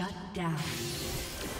Shut down.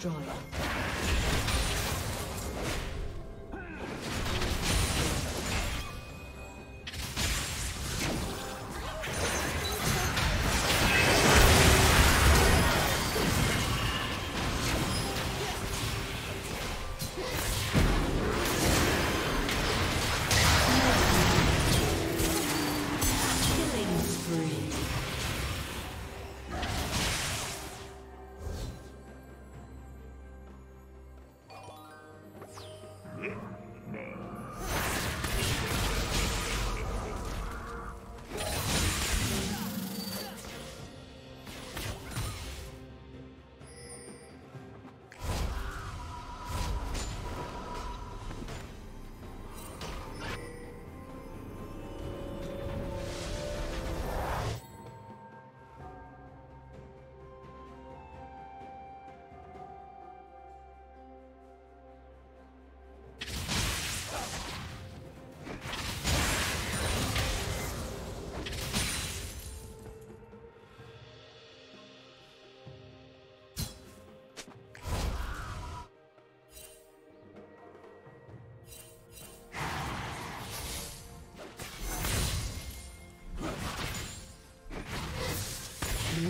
destroyed.